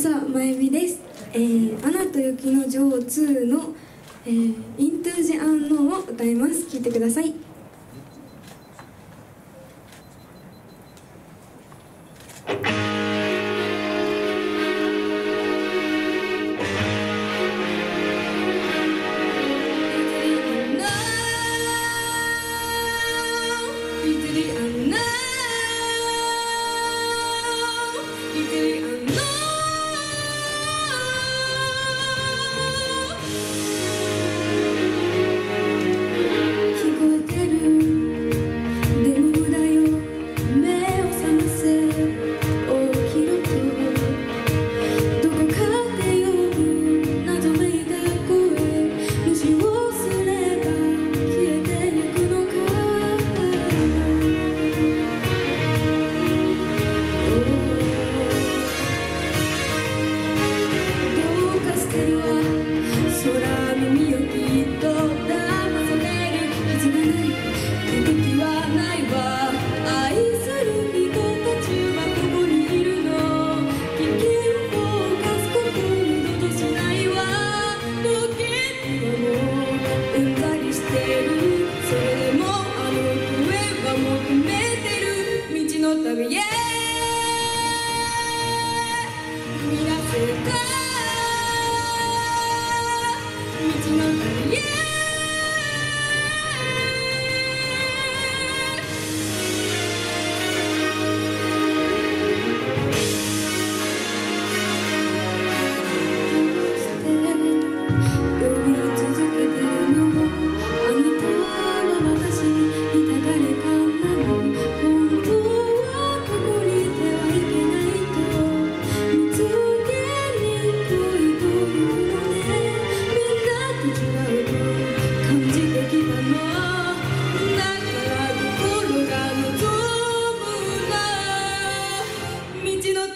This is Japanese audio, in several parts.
長まゆみです、えー、アナと雪の女王2」の「えー、イントゥージアンノー」を歌います。聴いてください「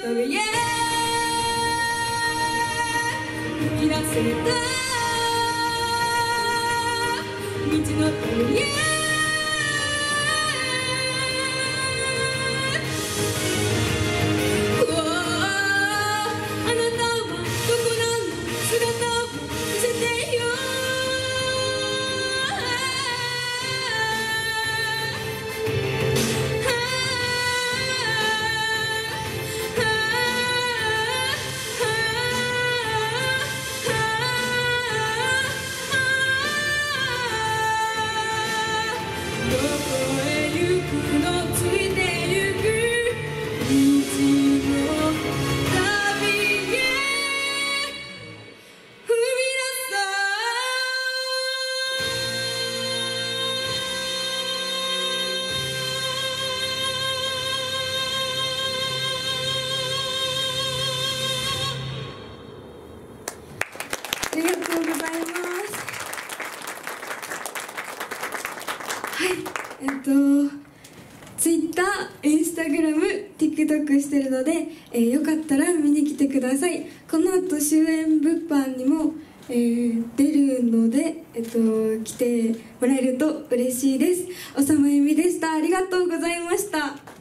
todavía Mira, se da 道の扉ありがえっとツイッターインスタグラム TikTok してるので、えー、よかったら見に来てください。この後終演物販にも、えー、出るので、えっと、来てもらえると嬉しいです。おさむゆみでした。ありがとうございました。